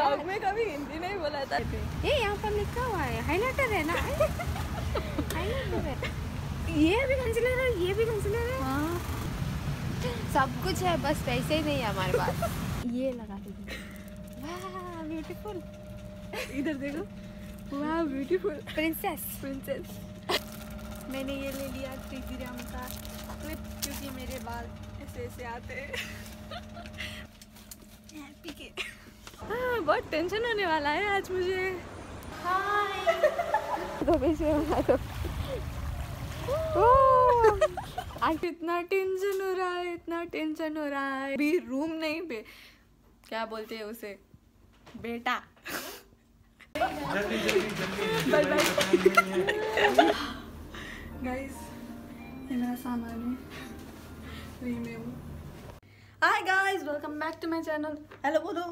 Blog में कभी हिंदी नहीं बोला था। ये यहाँ पर लिखा हुआ है हाइलाइटर है ना? हाइलाइटर है। ये भी कंसीलर है ये भी कंसीलर है। हाँ। सब कुछ है बस पैसे ही नहीं है हमारे पास। ये लगा दीजिए। वाह ब्यूटीफुल इधर देखो। वाह ब्यूटीफुल प्रिंसेस प्रिंसेस मैंने ये ले लिया त्रिगिराम का क्लिप क्योंकि मेरे बाल ऐसे ऐसे आते हैं। हैप्पी के हाँ, बहुत टेंशन होने वाला है आज मुझे। आज इतना टेंशन हो रहा है इतना टेंशन हो रहा है। भी रूम नहीं पे। क्या बोलते हैं उसे? बेटा। बाय बाय गाइस मेरा सामान है। Hi guys welcome back to my channel hello बोलो।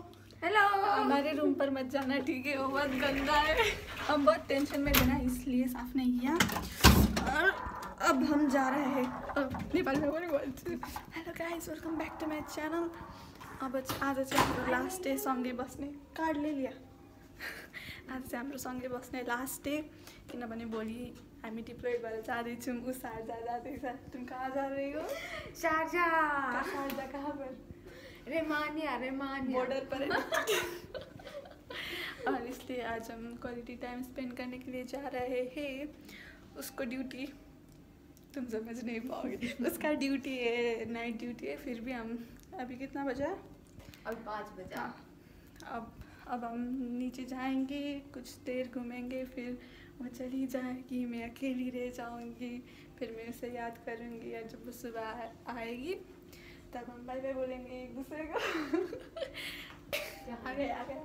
हेलो हमारे रूम पर मत जाना ठीक है? वो बहुत गंदा है। हम बहुत टेंशन में थे ना इसलिए साफ़ नहीं किया। और अब हम जा रहे हैं। में hello guys welcome back to my channel अब आज चाहिँ हाम्रो लास्ट डे सँगै बस्ने कार्ड ले लिया। आज चाहिँ हाम्रो सँगै बस्ने लास्ट डे किनभने भोलि हामी डिप्लोइड भएर जाँदैछौँ ऊ सारजा जाँदैछ तुम कहाँ जा रही हो? शारजा। सारजा कहाँ पर? रेमानिया रेमानिया बॉर्डर पर है। और इसलिए आज हम क्वालिटी टाइम स्पेंड करने के लिए जा रहे हैं। उसको ड्यूटी तुम समझ नहीं पाओगे। उसका ड्यूटी है नाइट ड्यूटी है फिर भी हम अभी कितना बजा? अभी पाँच बजा। हाँ। अब अब हम नीचे जाएँगे कुछ देर घूमेंगे फिर वो चली जाएगी मैं अकेली रह जाऊँगी फिर मैं उसे याद करूँगी और जब वो सुबह आएगी तब हम बाय बाय बोलेंगे एक दूसरे को आ गया आ गया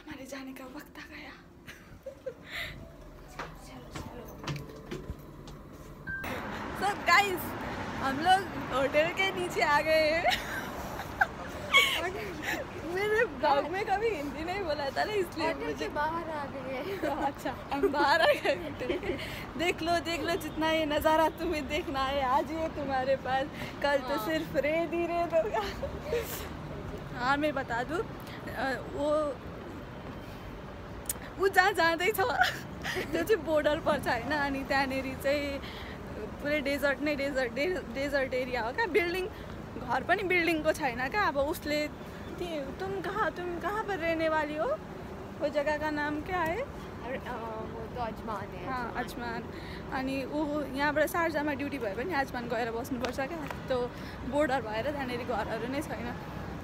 हमारे जाने का वक्त आ गया सब गाइस हम लोग होटल के नीचे आ गए हैं। मेरे ब्लॉग में कभी हिंदी नहीं बोला था ना इसलिए मुझे बाहर आ गए। अच्छा हम बाहर आ गए देख लो देख लो जितना ये नज़ारा तुम्हें देखना है आज ये तुम्हारे पास कल तो हाँ। सिर्फ़ रेत ही रेत होगा। हाँ मैं बता दूँ वो ऊ जहाँ जाँदैछ त्यो चाहिँ बोर्डर पर्छ होइन अनि त्यहाँनिर चाहिँ पुरै डेजर्ट नै डेजर्ट डे डेजर्ट एरिया हो क्या बिल्डिङ घर पनि बिल्डिङको छैन क्या। अब उसले ती तुम कहाँ तुम कहाँ पर रहने वाली हो? वो जगह का नाम क्या है? अजमान है। हाँ अजमान। अनि ऊ यहाँबाट सार्जामा ड्युटी भए पनि अजमान गएर बस्नुपर्छ क्या। त्यो बोर्डर भएर त्यहाँनिर घरहरू नै छैन।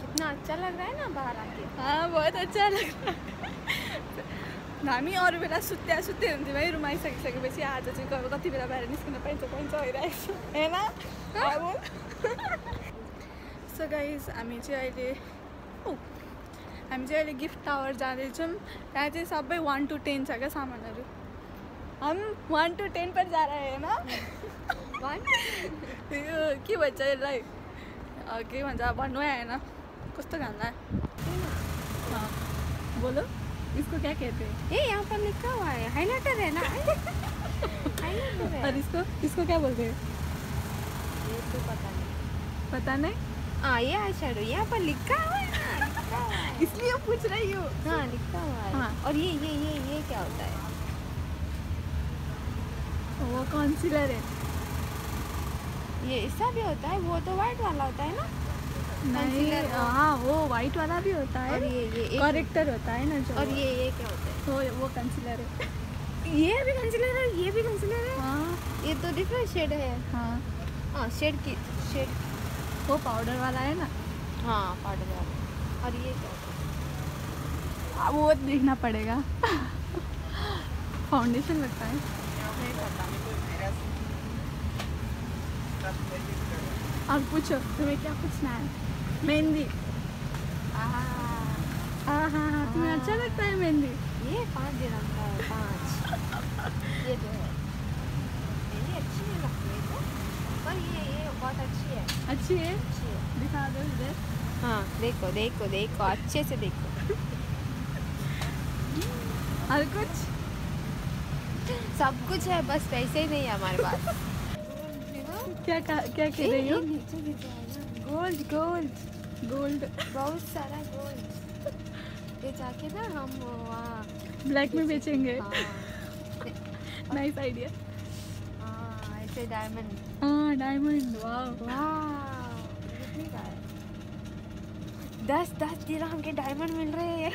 कितना अच्छा लग रहा है ना बाहर आके। हाँ बहुत अच्छा लग रहा है। हामी अरू बेला सुत्या सुत्दै हुन्थ्यौँ है रुम आइसकिसकेपछि आज चाहिँ कति बेला बाहिर निस्किन पाइन्छ पाइन्छ भइरहेको छ होइन सो गाइज़ हामी चाहिँ अहिले हामी चाहिँ अहिले गिफ्ट टावर जाँदैछौँ त्यहाँ चाहिँ सबै वान टू टेन छ क्या सामानहरू हम वान टू टेन पर जा रहे हैं ना? वन यो के भन्छ यसलाई के भन्छ भन्नु आएन कस्तो खाना हाँ। बोलो। इसको क्या कहते हैं? ये यहाँ पर लिखा हुआ है हाइलाइटर है ना? हाइलाइटर है। और इसको इसको क्या बोलते हैं? ये तो पता नहीं। पता नहीं? हाँ ये आई शेडो यहाँ पर लिखा हुआ है। है इसलिए पूछ रही हूँ हाँ लिखा हुआ है। हाँ। और ये ये ये ये क्या होता है? वो कॉन्सिलर है। ये ऐसा भी होता है वो तो व्हाइट वाला होता है ना? नहीं हाँ वो वाइट वाला भी होता है। और ये ये करेक्टर होता है ना जो। और ये ये क्या होता है? वो वो कंसीलर है। ये भी कंसीलर है ये भी कंसीलर है? हाँ। ये तो डिफरेंट शेड है। हाँ। हाँ शेड की शेड वो पाउडर वाला है ना? हाँ पाउडर वाला। और ये क्या वो देखना पड़ेगा। फाउंडेशन लगता है। और पूछो तुम्हें क्या पूछना है? मेहंदी। हाँ तुम्हें अच्छा लगता है मेहंदी? ये पाँच दिन का पाँच। ये जो है ये अच्छी नहीं लगती है तो पर ये ये बहुत अच्छी है। अच्छी है? अच्छी है। दिखा दो इधर। हाँ देखो देखो देखो अच्छे से देखो। और कुछ? सब कुछ है बस पैसे ही नहीं है हमारे पास। क्या क्या कह रही हो? Gold gold gold. बहुत सारा गोल्ड। पे जाके ना हम वहाँ ब्लैक में बेचेंगे। हाँ। नाइस आइडिया हाँ ऐसे डायमंड का है दस दस दिरहम के डायमंड मिल रहे हैं।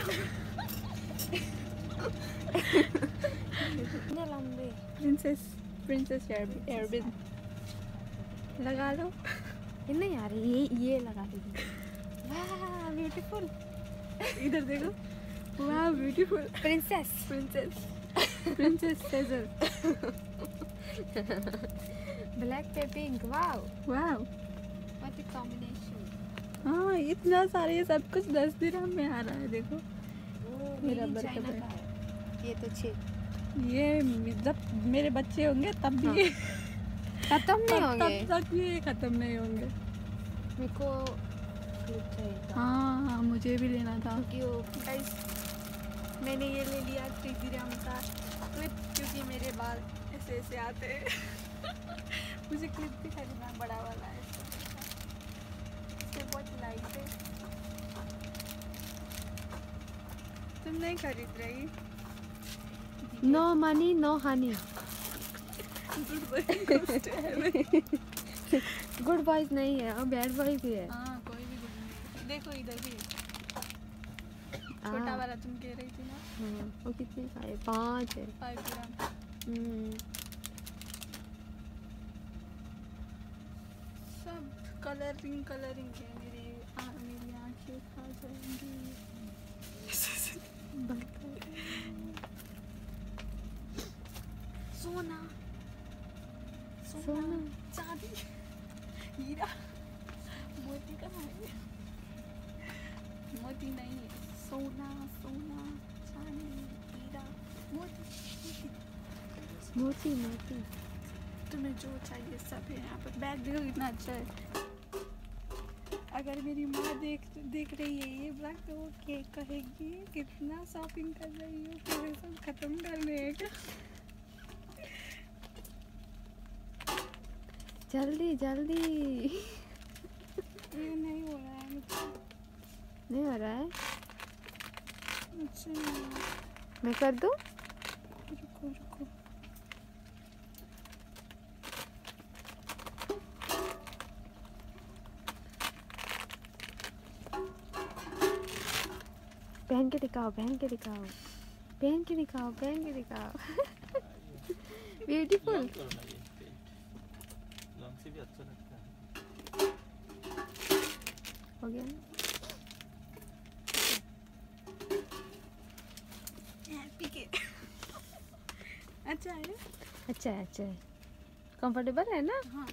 कितने लंबे। प्रिंसेस प्रिंसेस एयरबिन लगा लो। नहीं रही ये ये लगा दीजिए वाह ब्यूटीफुल इधर देखो। वाह beautiful princess princess princess Sejal black पे पिंक वाह वाह व्हाट अ कॉम्बिनेशन हाँ इतना सारे ये सब कुछ दस दिन में आ रहा है देखो। चाइना है। का है। ये तो छः। ये जब मेरे बच्चे होंगे तब भी हाँ। ये खत्म नहीं होंगे तब तक ये खत्म नहीं होंगे। मेरे को हाँ हाँ मुझे भी लेना था। क्योंकि वो गाइस मैंने ये ले लिया थ्री ग्राम का क्योंकि मेरे बाल ऐसे ऐसे आते हैं। मुझे क्लिप भी खरीदना बड़ा वाला है। इससे बहुत लाइट है। तुम नहीं खरीद रही? No money no honey good boys नहीं है और बैड बॉयज़ भी है। हाँ कोई भी गुड नहीं देखो इधर भी। छोटा हाँ। वाला तुम कह रही थी ना? हाँ, वो कितने का है? पाँच है। फाइव ग्राम सब कलरिंग कलरिंग है मेरी। मेरी आँखें खा जाएँगी। सोना। सोना। चांदी। हीरा। मोती कहाँ है। मोती नहीं है। सोना सोना चांदी हीरा मोती। मोती मोती। तुम्हें जो चाहिए सब है यहाँ पर। बैग देखो कितना अच्छा है। अगर मेरी माँ देख देख रही है ये ब्लॉग तो वो के कहेगी? कितना शॉपिंग कर रही हो पूरे सब खत्म करने क्या? जल्दी जल्दी। ये नहीं हो रहा है मुझसे नहीं हो रहा है? मुझसे नहीं हो रहा है। मैं कर दूँ? पहन के दिखाओ पहन के दिखाओ। पहन के दिखाओ पहन के दिखाओ। ब्यूटीफुल अच्छा है। हो गया ना? अच्छा है अच्छा है अच्छा है। कंफर्टेबल है ना? हाँ।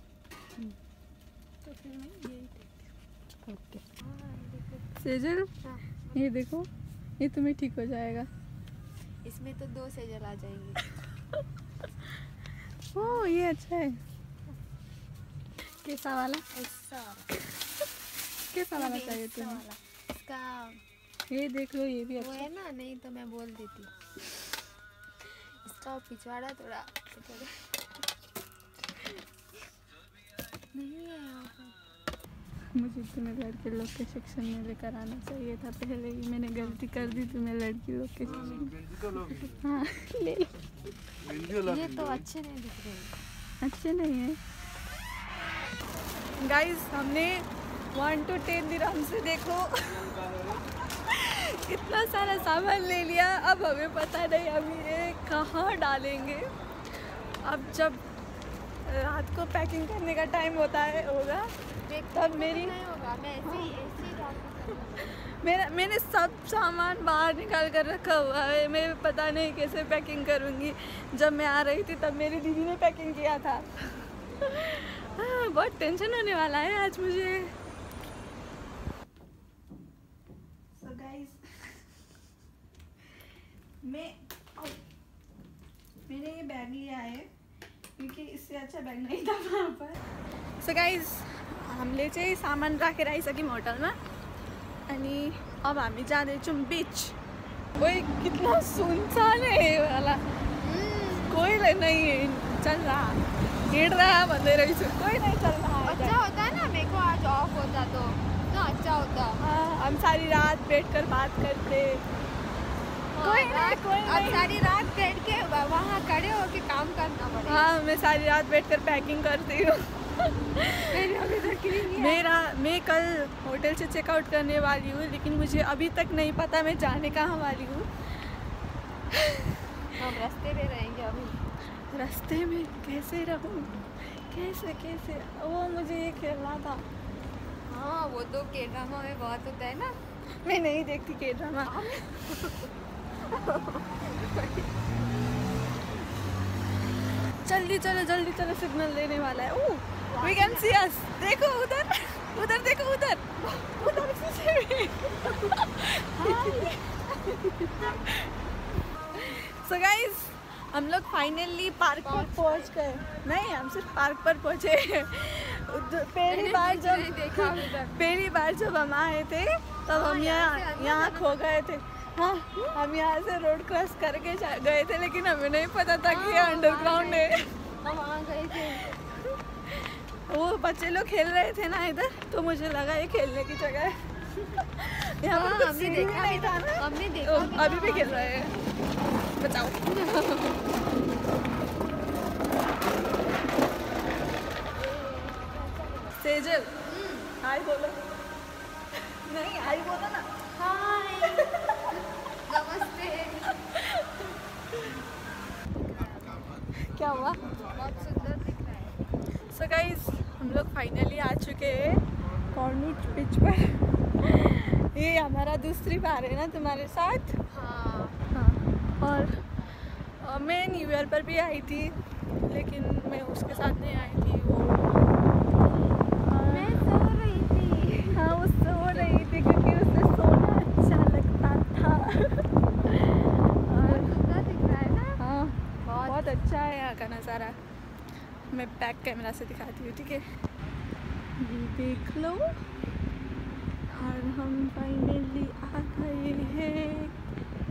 तो फिर मैं यही ओके सेजल हाँ। ये देखो। ये तुम्हें ठीक हो जाएगा। इसमें तो दो से जला जाएँगे। ओ ये अच्छा है। कैसा वाला? ऐसा। कैसा वाला चाहिए तुम्हें। इसका ये देख लो ये भी वो अच्छा। है ना नहीं तो मैं बोल देती। इसका पिछवाड़ा थोड़ा मुझे तुम्हें लड़के लोग के सेक्शन में लेकर आना चाहिए था पहले ही। मैंने गलती कर दी तुम्हें लड़की लोग के सेक्शन हाँ ले ये तो अच्छे नहीं दिख रहे। अच्छे नहीं है। गाइस हमने वन टू टेन दिन से देखो। इतना सारा सामान ले लिया। अब हमें पता नहीं हम ये कहाँ डालेंगे। अब जब रात को पैकिंग करने का टाइम होता है होगा। तब मेरी नहीं होगा मैं ऐसे ही ऐसे मेरा मैंने सब सामान बाहर निकाल कर रखा हुआ है। मैं पता नहीं कैसे पैकिंग करूँगी। जब मैं आ रही थी तब मेरी दीदी ने पैकिंग किया था। हाँ, बहुत टेंशन होने वाला है आज मुझे। So guys, मैं मैंने ये बैग लिया है। क्योंकि इससे अच्छा बैग नहीं था वहाँ पर। सो गाइज़ हामीले चाहिँ सामान राखेर आइसक्यौँ होटलमा अनि अब हामी जाँदैछौँ बिच ओए कितना सुनसान है ये वाला। कोई नहीं चल रहा। हिँड रहा भन्दै रहेछु कोही नहीं चल रहा अच्छा होता है ना मेरे को आज ऑफ़ होता तो। ना अच्छा होता। हाँ, हम सारी रात बैठकर बात करते। रात कोई नहीं। सारी रात बैठ के वहाँ खड़े होके काम करना पड़ेगा। हाँ मैं सारी रात बैठकर पैकिंग करती हूँ। मेरी नहीं है। मैं कल होटल से चेकआउट करने वाली हूँ लेकिन मुझे अभी तक नहीं पता मैं जाने कहाँ वाली हूँ। हम रास्ते में रहेंगे अभी। रास्ते में कैसे रहूँ? कैसे कैसे? वो मुझे ये खेलना था। हाँ वो तो के ड्रामा में बहुत होता है ना। मैं नहीं देखती के ड्रामा जल्दी चलो जल्दी चलो सिग्नल देने वाला है। ओह वी कैन सी अस देखो उधर उधर देखो उधर। उधर सो गाइस हम लोग फाइनली पार्क पर पहुँच गए। नहीं हम सिर्फ़ पार्क पर पहुँचे। पहली बार जब। पहली बार जब हम आए थे तब हाँ, हम यहाँ यहाँ यहाँ खो गए थे। हाँ हम यहाँ से रोड क्रॉस करके गए थे लेकिन हमें नहीं पता था कि ये हाँ, अंडरग्राउंड है। हम वहाँ गए थे। वो बच्चे लोग खेल रहे थे ना इधर तो मुझे लगा ये खेलने की जगह है। यहाँ पर हाँ, कुछ सीढ़ी भी देखा नहीं था। ना। हमने देखा भी अभी भी खेल रहे हैं। बचाओ सेजल। हाय बोलो। नहीं हाय बोलो ना। हाय क्या हुआ? बहुत सुंदर दिख रहा है। सो गाइज़ हम लोग फाइनली आ चुके हैं कॉर्निच पिच पर। ये हमारा दूसरी बार है ना तुम्हारे साथ? हाँ। हाँ। और मैं न्यू ईयर पर भी आई थी लेकिन मैं उसके साथ नहीं आई थी वो मैं सो रही थी हाँ वो सो रही थी क्योंकि उसे सोना अच्छा लगता था और सुंदर दिख रहा है ना हाँ बहुत बहुत अच्छा है यहाँ का नज़ारा मैं बैक कैमरा से दिखाती हूँ ठीक है? ये देख लो। और हम फाइनली आ गए हैं।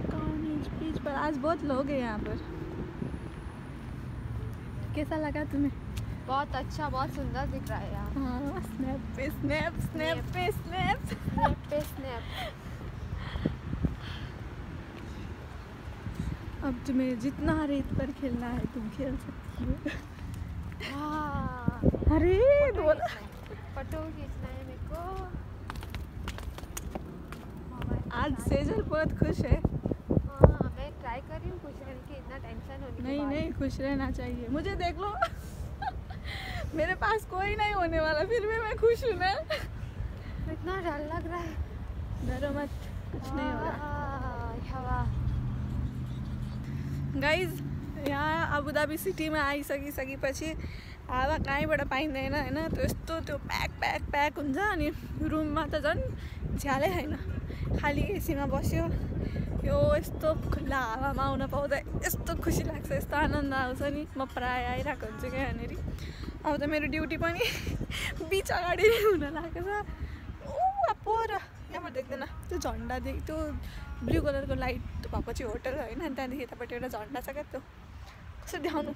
कॉर्निश बीच पर? आज बहुत लोग हैं यहाँ पर। कैसा लगा तुम्हें? बहुत अच्छा बहुत सुंदर दिख रहा है यार। हाँ स्नैप पे स्नैप स्नैप पे स्नैप स्नैप पे स्नैप अब तुम्हें जितना रेत पर खेलना है तुम खेल सकती हो हाँ। अरे बोला। फ़ोटो खींचना है मेरे को। आज सेजल बहुत खुश है। हाँ मैं ट्राई कर रही हूँ कुछ रहने की इतना टेंशन होने नहीं। नहीं खुश रहना चाहिए। मुझे देख लो। मेरे पास कोई नहीं होने वाला फिर भी मैं खुश हूँ ना। इतना डर लग रहा है। डरो मत कुछ नहीं होगा हाँ, हवा गाइज़ यहाँ अबुधाबी सिटीमा आइसकिसके पछि हावा कहीँबाट पाइँदैन होइन? त्यो यस्तो त्यो प्याक प्याक प्याक हुन्छ अनि रुममा त झन् झ्यालै छैन। खालि एसीमा बस्यो। यो यस्तो खुल्ला हावामा आउन पाउँदा यस्तो खुसी लाग्छ यस्तो आनन्द आउँछ नि। म प्रायः आइरहेको हुन्छु क्या यहाँनिर। अब त मेरो ड्युटी पनि बिच अगाडि नै हुन लागेको छ। ऊ पर यहाँबाट देख्दैन। त्यो झन्डा देख त्यो ब्लु कलरको लाइट भएको चाहिँ होटल होइन? त्यहाँदेखि यतापट्टि एउटा झन्डा छ क्या त्यो। कसरी देखाउनु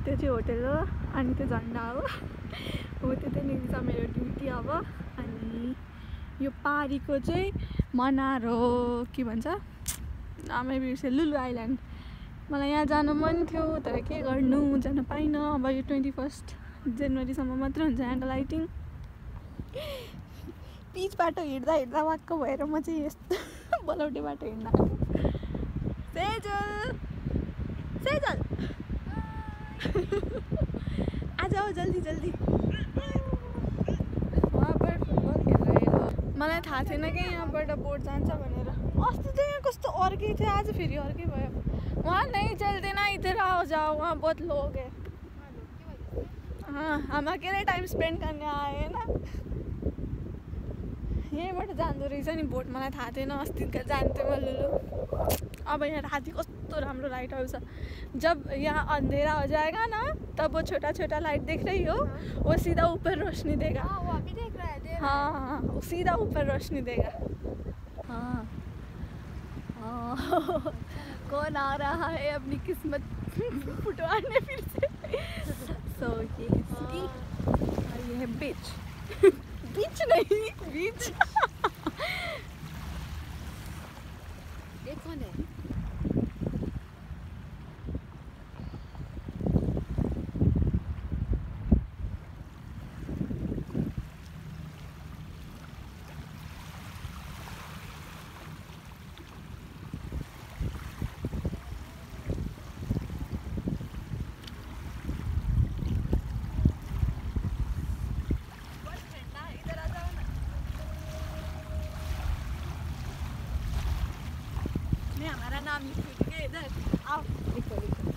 त्यो चाहिँ होटल हो अनि त्यो झन्डा हो हो त्यो त्यहाँनिर छ मेरो ड्युटी अब अनि यो पारीको चाहिँ मनार हो के भन्छ नामै बिर्सेँ लुलु आइल्यान्ड मलाई यहाँ जानु मन थियो तर के गर्नु जान पाइनँ अब यो ट्वेन्टी फर्स्ट जनवरीसम्म मात्र हुन्छ यहाँको लाइटिङ पिच बाटो हिँड्दा हिँड्दा वाक्क भएर म चाहिँ यस्तो बलौटे बाटो आएको सेजल सेजल आ जाओ जल्दी जल्दी। वहाँ पर फुटबल खेल रहे लोग। मलाई थाहा थिएन कि यहाँबाट बोट जान्छ भनेर अस्ति चाहिँ यहाँ कस्तो अर्कै थियो आज फेरि अर्कै भयो वहाँ नहीं चलते ना इधर आओ जाओ वहाँ बहुत लोग हैं। हाँ हम अकेले टाइम स्पेन्ड करने आए हैं ना। यहीँबाट जाँदो रहेछ नि बोट। मलाई थाहा थिएन अस्ति जान्थेँ म लुलु। अब यहाँ राति कस्तो राम्रो लाइट आउँछ। जब यहाँ अंधेरा हो जाएगा ना तब वो छोटा छोटा लाइट देख रही हो। वो सीधा ऊपर रोशनी देगा। हाँ वो अभी देख रहा है दे रहा हाँ। हाँ वो सीधा ऊपर रोशनी देगा। हाँ। हाँ। कौन आ रहा है अपनी किस्मत फुटवाने फिर से? सो ये है। ये है बीच बीच नहीं बीच ये कौन है नहीं हमारा नाम लिख के इधर आओ लिखो लिखो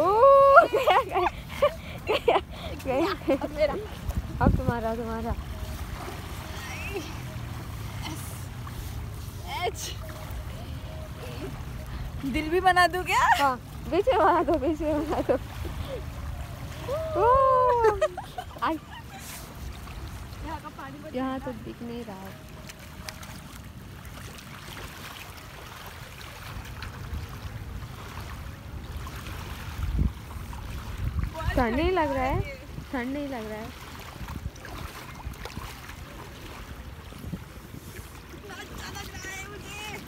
ओह गया गया गया गया मेरा अब तुम्हारा तुम्हारा एच दिल भी बना दूँ क्या हाँ बीच में बना दो बीच में बना दो। आई। यहाँ का पानी यहाँ तो दिख नहीं रहा। है ठंड नहीं लग रहा है? है। ठंड नहीं लग रहा है इतना अच्छा लग रहा है मुझे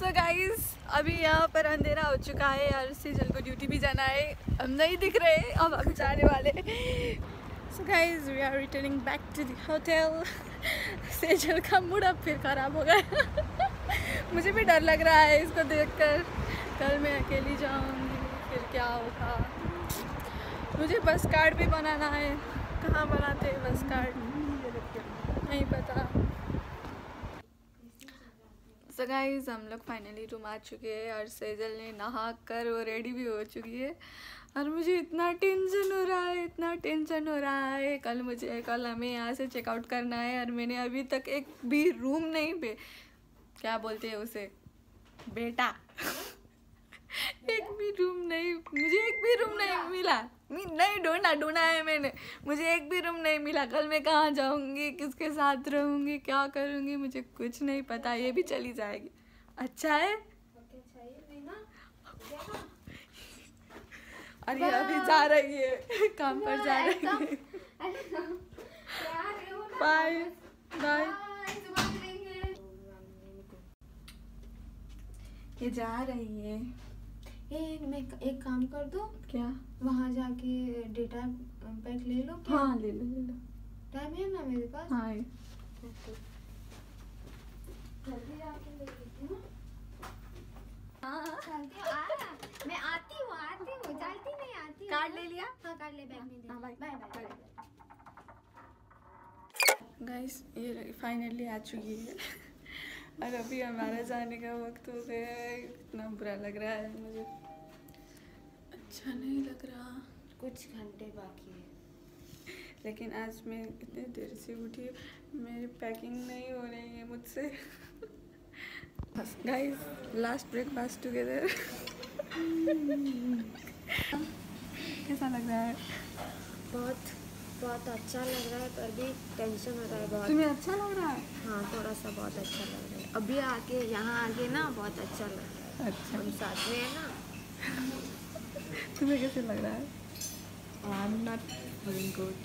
सो गाइस अभी यहाँ पर अंधेरा हो चुका है और सेजल को ड्यूटी भी जाना है। हम नहीं दिख रहे अब हम जाने वाले so guys we are returning back to the hotel Sejal का मूड अब फिर ख़राब हो गया मुझे भी डर लग रहा है इसको देखकर। कल मैं अकेली जाऊँगी, फिर क्या होगा? मुझे बस कार्ड भी बनाना है। कहाँ बनाते हैं बस कार्ड नहीं पता। सो गाइस हम लोग फाइनली रूम आ चुके हैं और सेजल ने नहा कर वो रेडी भी हो चुकी है। और मुझे इतना टेंशन हो रहा है, इतना टेंशन हो रहा है। कल मुझे, कल हमें यहाँ से चेकआउट करना है और मैंने अभी तक एक भी रूम नहीं पे क्या बोलते हैं उसे? बेटा। एक भी रूम नहीं मुझे एक भी रूम नहीं मिला। नहीं ढूंढा ढूंढा है मैंने मुझे एक भी रूम नहीं मिला। कल मैं कहाँ जाऊँगी? किसके साथ रहूँगी? क्या करूँगी? मुझे कुछ नहीं पता। ये भी चली जाएगी। अच्छा है? ये अभी जा रही है। काम पर जा रही है। बाय बाय ये जा रही है। एक मैं एक काम कर दो। क्या? वहाँ जाके डेटा पैक ले लो क्या? हाँ ले लो ले लो। टाइम है ना मेरे पास? हाँ। जल्दी जाके ले लेती हूँ। हाँ। हूँ। मैं आती हूँ आती हूँ। चलती नहीं आती कार्ड ले लिया? हाँ कार्ड ले बैग में दे हाँ, बाय। बाय बाय गाइस ये फाइनली आ चुकी है। और अभी हमारा जाने का वक्त हो गया है इतना बुरा लग रहा है मुझे। अच्छा नहीं लग रहा। कुछ घंटे बाकी है। लेकिन आज मैं इतने देर से उठी मेरी पैकिंग नहीं हो रही है मुझसे। गाइस लास्ट ब्रेकफास्ट टुगेदर कैसा लग रहा है? बहुत बहुत अच्छा लग रहा है पर भी टेंशन हो रहा है बहुत। तुम्हें अच्छा लग रहा है? हाँ थोड़ा सा बहुत अच्छा लग रहा है। अभी आके यहाँ आके ना बहुत अच्छा लग रहा है। अच्छा। हम साथ में है ना। तुम्हें कैसे लग रहा है? I am not feeling good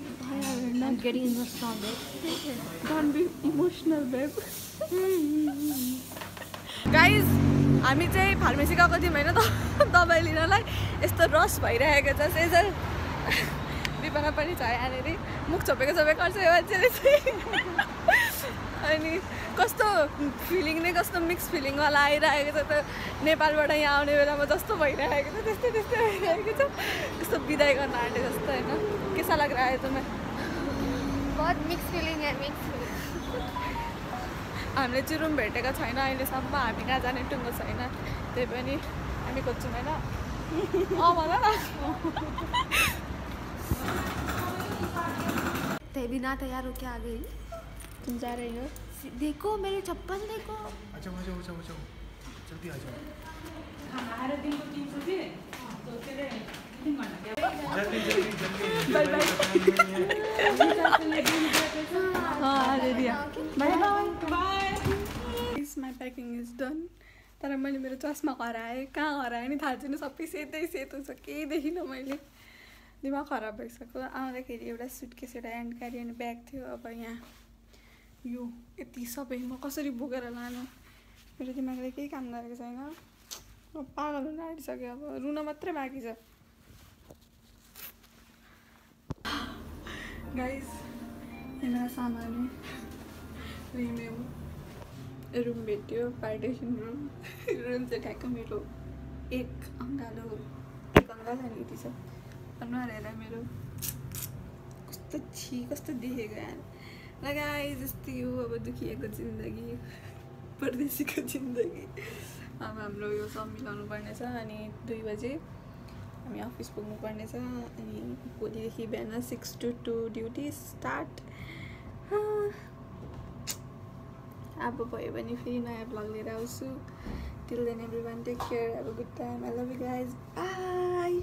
you I am not getting emotional Don't be emotional, babe. Guys हामी चाहिँ फार्मेसी गएको थियौँ होइन त दबाई लिनलाई यस्तो रस भइरहेको छ सेजल दिपना पनि छ यहाँनिर मुख छोपेको छोपेको गर्छ यो मान्छेले चाहिँ अनि कस्तो फिलिङ नै कस्तो मिक्स फिलिङवाला आइरहेको छ त। नेपालबाट यहाँ आउने बेलामा जस्तो भइरहेको छ त्यस्तै त्यस्तै भइरहेको छ। कस्तो बिदाई गर्न आँटे जस्तो होइन। कैसा लग रहा है तुम्हें बहुत मिक्स फीलिंग है मिक्स हामीले चाहिँ रुम भेटेको छैन अहिलेसम्म हामी कहाँ जाने टुङ्गो छैन। त्यही पनि हामी खोज्छौँ होइन। अँ भन न। ते बिना तैयार होके आ गई। तुम जा रही हो देखो मेरे चप्पल देखो आ जाओ आ जाओ आ जाओ जल्दी आ जाओ जल्दी जल्दी जल्दी बाय बाय हाँ दे दिया bye bye bye packing is done तर मैले मेरो चस्मा हराएँ कहाँ हराएँ नि थाहा छैन सबै सेतै सेतो छ केही देखिनँ मैले दिमाग खराब भइसक्यो आउँदाखेरि एउटा सुटकेस एउटा ह्यान्ड क्यारी अनि ब्याग थियो अब यहाँ यो यति सबै म कसरी बोकेर लानु? मेरो दिमागले केही काम गरेको छैन। म पागल हुन आँटिसक्यो। अब रुन मात्रै बाँकी छ। गाइस यहाँ सामान रुम भेट्यो पार्टेसन रुम रुम चाहिँ ठ्याक्क मेरो एक अङ्गालो एक अङ्गालो अनि यति छ। अनुहार हेर मेरो। कस्तो छि कस्तो देखेको यार। लगाए जस्तै हो अब दुखिएको जिन्दगी परदेशीको जिन्दगी। अब हाम्रो यो सब मिलाउनु पर्नेछ अनि दुई बजे। हामी अफिस पुग्नु पर्नेछ अनि भोलिदेखि बिहान six to two duty start अब भयो भने फेरि नयाँ भ्लग लिएर आउँछु। Till then everyone take care अब good time I love you guys by